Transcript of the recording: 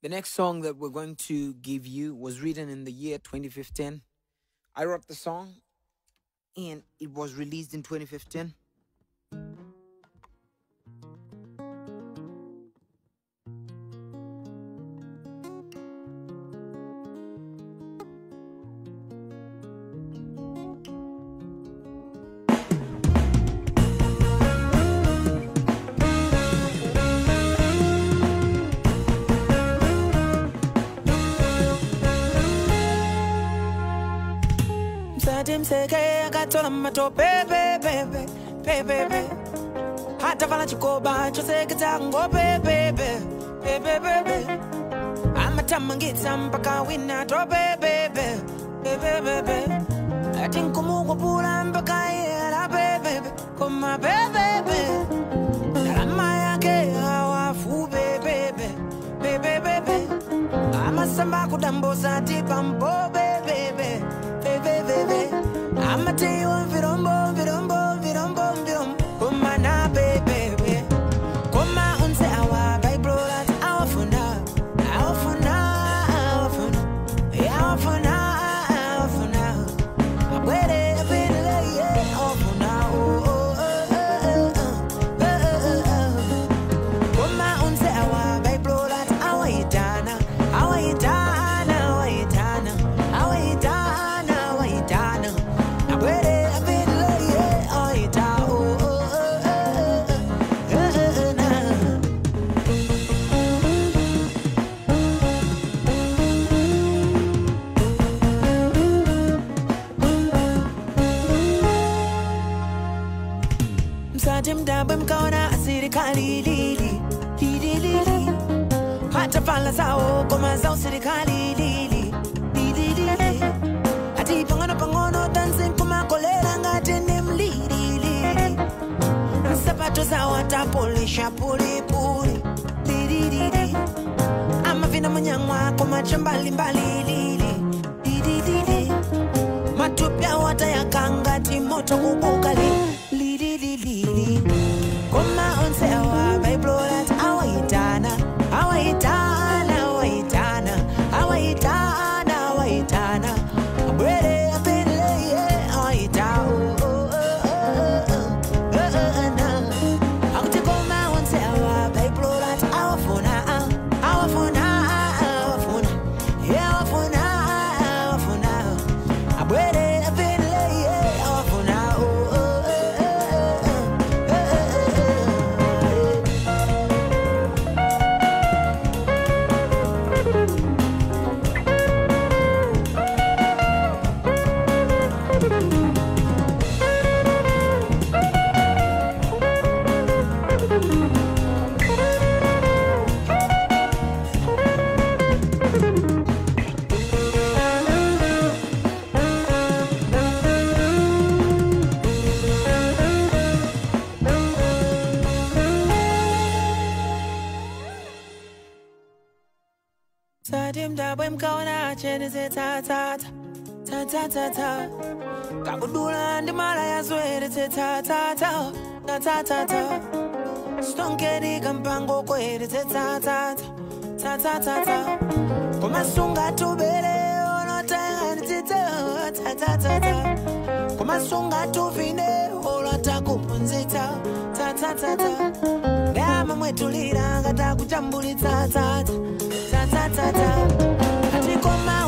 The next song that we're going to give you was written in the year 2015. I wrote the song and it was released in 2015. mseke akatola mmatope pepepe pepepe hatavala chikoba choseketsa ngopepepe pepepepe amatamangitsa mpaka wina topepepe pepepepe ati nkumukwapula mpaka iyela pepepe koma pepepe ndalama yake awafu pepepe pepepepe amasamba kudamboza tipampo pepepe I'ma tell you if it don't msajimda bemkaona serikali lili lili lili hata fala zao goma zao serikali lili lili lili hati pangono pangono tanzin kuma kolera ngate nemli lili na sapato zao pulipuli lili lili ama vina manyangwa kwa macho mbalimbali lili lili wata ya kangati moto kubuka dimda bwem kaona chenize tatata tatatata kabudula ndi mala ya zweretse tatata tatatata stonkeri kampango kweretse tatata tatatata komasunga tubele olotanga ndzite tatatata komasunga tuvine olotakupunzita tatatata ta, ta, ta. wetulira ngatakutambulitsatsatsa tsatsatsatsa